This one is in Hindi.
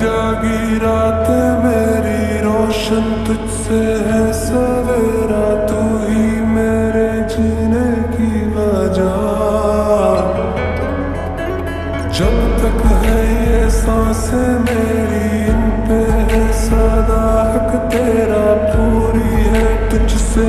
जागी रात मेरी, रोशन तुझसे है सवेरा, तू ही मेरे जीने की वजह। जब तक है ये साँसें मेरी, इन पे है सदा हक तेरा, पूरी है तुझसे